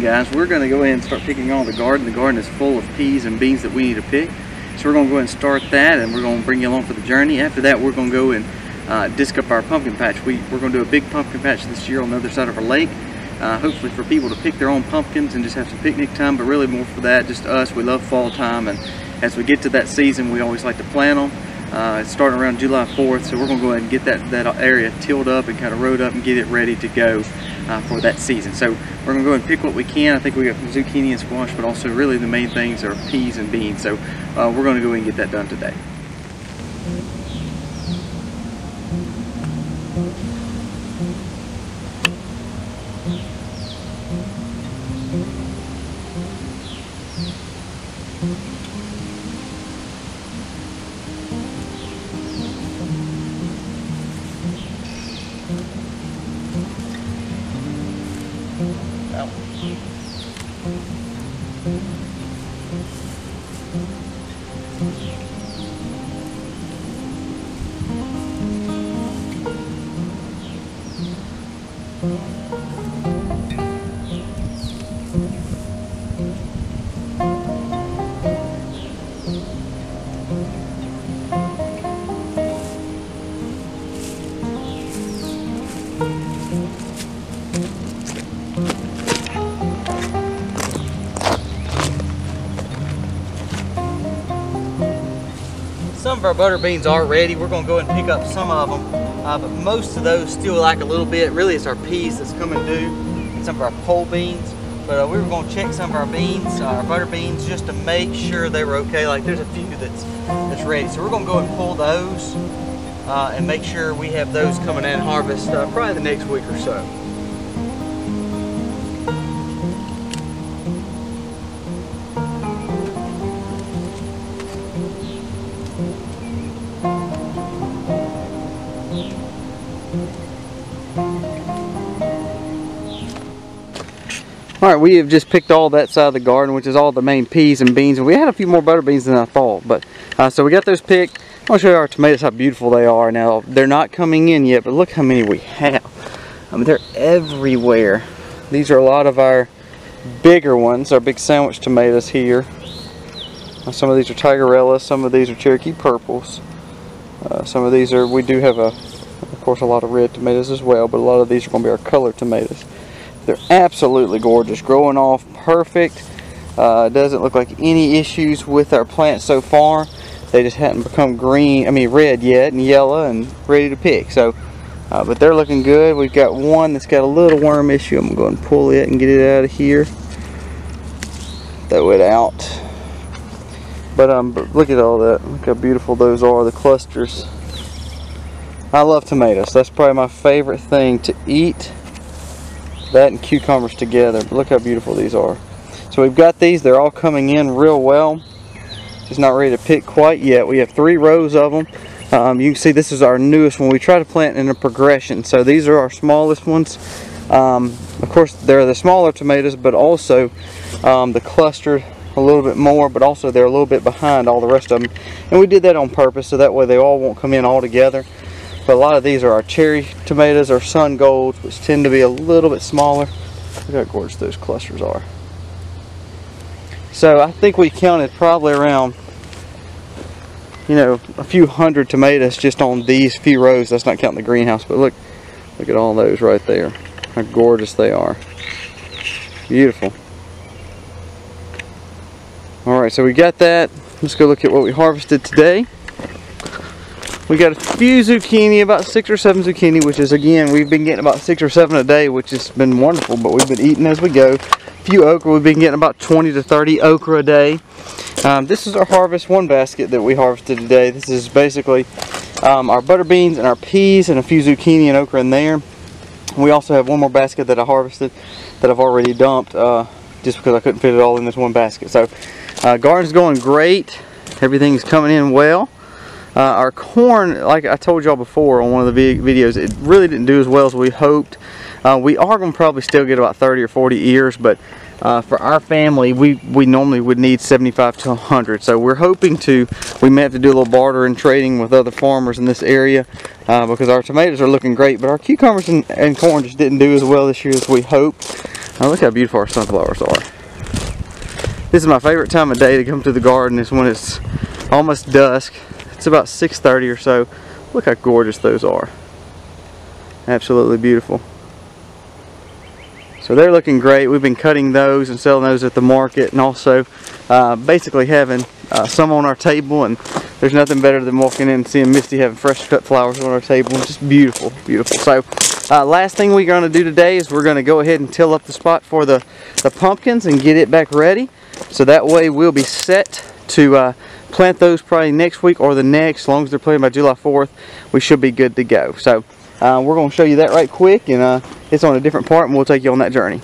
guys. We're going to go ahead and start picking all the garden. The garden is full of peas and beans that we need to pick. So we're going to go ahead and start that and we're going to bring you along for the journey. After that we're going to go and uh, disc up our pumpkin patch. We, we're going to do a big pumpkin patch this year on the other side of our lake. Uh, hopefully for people to pick their own pumpkins and just have some picnic time, but really more for that, just us. We love fall time and as we get to that season we always like to plant them. Uh, it's starting around July 4th, so we're going to go ahead and get that, that area tilled up and kind of rowed up and get it ready to go uh, for that season. So we're going to go and pick what we can. I think we got zucchini and squash, but also really the main things are peas and beans. So uh, we're going to go and get that done today. Some of our butter beans are ready. We're gonna go and pick up some of them, uh, but most of those still like a little bit. Really, it's our peas that's coming due, and some of our pole beans. But uh, we were gonna check some of our beans, uh, our butter beans, just to make sure they were okay. Like there's a few that's that's ready, so we're gonna go and pull those uh, and make sure we have those coming in harvest uh, probably the next week or so. All right, we have just picked all that side of the garden, which is all the main peas and beans, and we had a few more butter beans than I thought. But uh, so we got those picked. I want to show you our tomatoes, how beautiful they are. Now they're not coming in yet, but look how many we have. I mean, they're everywhere. These are a lot of our bigger ones, our big sandwich tomatoes here. Some of these are Tigerella, some of these are Cherokee purples. Uh, some of these are, we do have a, of course, a lot of red tomatoes as well, but a lot of these are going to be our color tomatoes. They're absolutely gorgeous, growing off perfect. Uh, doesn't look like any issues with our plants so far. They just hadn't become green, I mean red yet, and yellow, and ready to pick. So, uh, but they're looking good. We've got one that's got a little worm issue. I'm going to pull it and get it out of here. Throw it out. But um, but look at all that. Look how beautiful those are, the clusters. I love tomatoes. That's probably my favorite thing to eat. That and cucumbers together. Look how beautiful these are. So we've got these. They're all coming in real well. Just not ready to pick quite yet. We have three rows of them. Um, you can see this is our newest one. We try to plant in a progression. So these are our smallest ones. Um, of course, they're the smaller tomatoes, but also um, the cluster a little bit more, but also they're a little bit behind all the rest of them. And we did that on purpose, so that way they all won't come in all together. But a lot of these are our cherry tomatoes or sun golds, which tend to be a little bit smaller. Look how gorgeous those clusters are. So I think we counted probably around, you know, a few hundred tomatoes just on these few rows. That's not counting the greenhouse, but look, look at all those right there. How gorgeous they are. Beautiful. All right, so we got that. Let's go look at what we harvested today. We got a few zucchini, about six or seven zucchini, which is again, we've been getting about six or seven a day, which has been wonderful, but we've been eating as we go. A few okra, we've been getting about 20 to 30 okra a day. Um, this is our harvest one basket that we harvested today. This is basically um, our butter beans and our peas and a few zucchini and okra in there. We also have one more basket that I harvested that I've already dumped uh, just because I couldn't fit it all in this one basket. So uh, garden's going great. Everything's coming in well. Uh, our corn, like I told y'all before on one of the videos, it really didn't do as well as we hoped. Uh, we are going to probably still get about 30 or 40 ears, but uh, for our family, we, we normally would need 75 to 100. So we're hoping to, we may have to do a little barter and trading with other farmers in this area uh, because our tomatoes are looking great, but our cucumbers and, and corn just didn't do as well this year as we hoped. Oh, look how beautiful our sunflowers are. This is my favorite time of day to come to the garden is when it's almost dusk. It's about 6.30 or so. Look how gorgeous those are. Absolutely beautiful. So they're looking great. We've been cutting those and selling those at the market and also uh, basically having uh, some on our table and there's nothing better than walking in and seeing Misty having fresh cut flowers on our table. It's just beautiful, beautiful. So uh, last thing we're going to do today is we're going to go ahead and till up the spot for the, the pumpkins and get it back ready. So that way we'll be set to uh, plant those probably next week or the next. As long as they're planted by July 4th, we should be good to go. So uh, we're going to show you that right quick and uh, it's on a different part and we'll take you on that journey.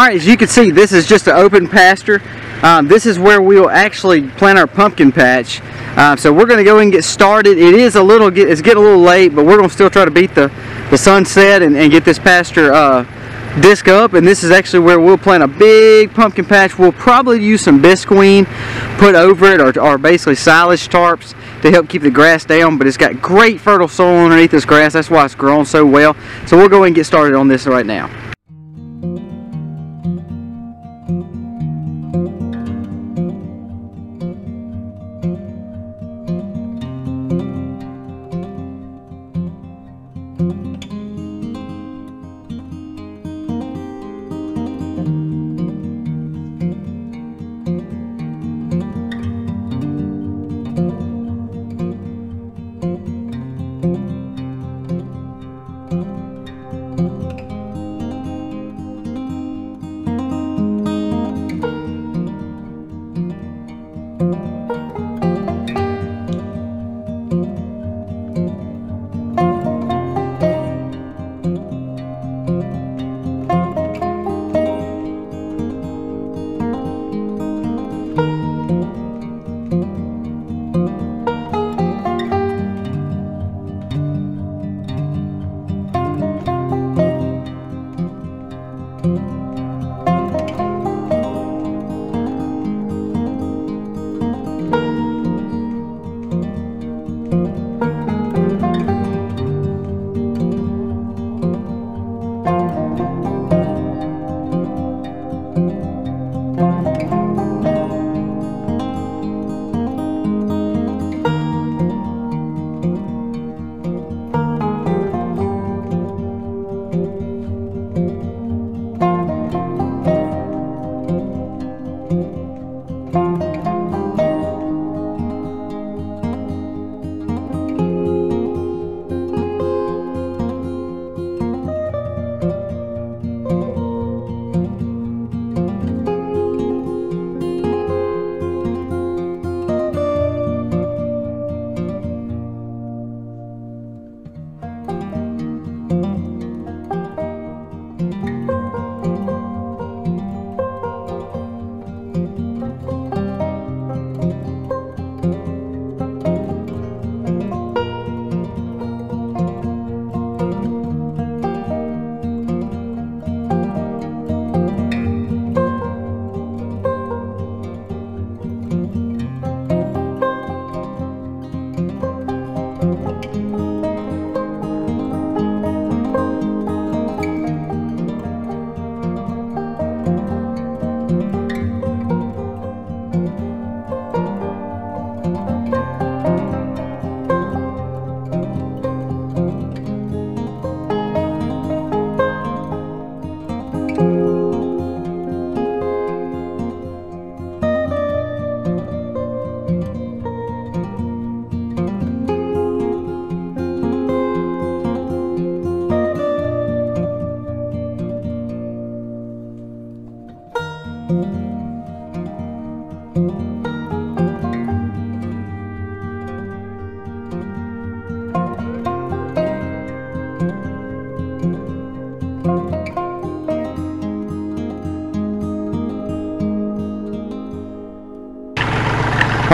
Alright, as you can see, this is just an open pasture. Um, this is where we'll actually plant our pumpkin patch. Uh, so we're going to go and get started. It is a little, it's getting a little late, but we're going to still try to beat the, the sunset and, and get this pasture uh, disc up. And this is actually where we'll plant a big pumpkin patch. We'll probably use some Visqueen put over it or, or basically silage tarps to help keep the grass down. But it's got great fertile soil underneath this grass. That's why it's grown so well. So we'll go and get started on this right now.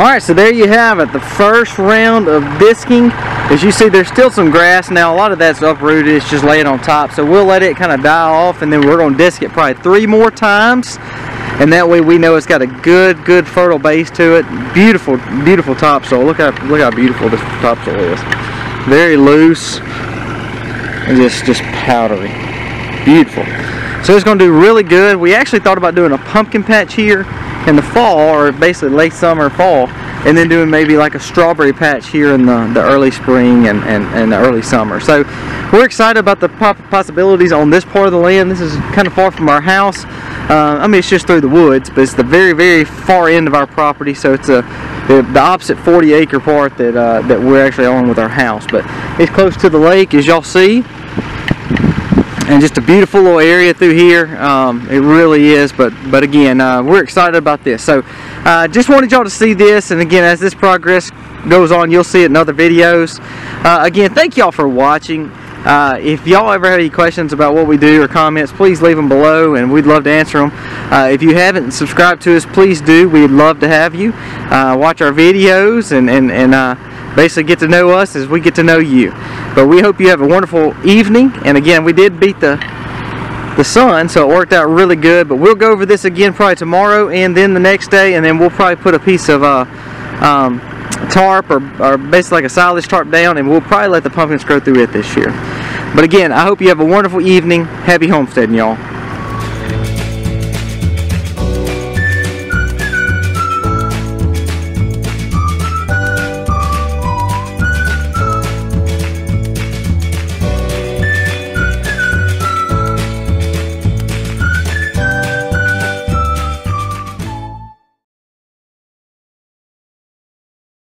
Alright, so there you have it, the first round of disking. As you see, there's still some grass now. A lot of that's uprooted, it's just laying on top. So we'll let it kind of die off and then we're going to disc it probably three more times. And that way we know it's got a good, good fertile base to it. Beautiful, beautiful topsoil. Look how, look how beautiful this topsoil is. Very loose and just, just powdery. Beautiful. So it's going to do really good. We actually thought about doing a pumpkin patch here in the fall or basically late summer fall and then doing maybe like a strawberry patch here in the, the early spring and, and, and the early summer. So we're excited about the possibilities on this part of the land. This is kind of far from our house. Uh, I mean it's just through the woods but it's the very very far end of our property so it's a the, the opposite 40 acre part that uh, that we're actually on with our house. But it's close to the lake as y'all see and just a beautiful little area through here. Um, it really is but but again uh, we're excited about this. So uh, just wanted y'all to see this and again as this progress goes on you'll see it in other videos. Uh, again thank y'all for watching. Uh, if y'all ever have any questions about what we do or comments please leave them below and we'd love to answer them uh, if you haven't subscribed to us please do. We'd love to have you. Uh, watch our videos and and, and basically get to know us as we get to know you. But we hope you have a wonderful evening. And again, we did beat the the sun, so it worked out really good. But we'll go over this again probably tomorrow and then the next day, and then we'll probably put a piece of uh, um, tarp or, or basically like a silage tarp down, and we'll probably let the pumpkins grow through it this year. But again, I hope you have a wonderful evening. Happy homesteading, y'all.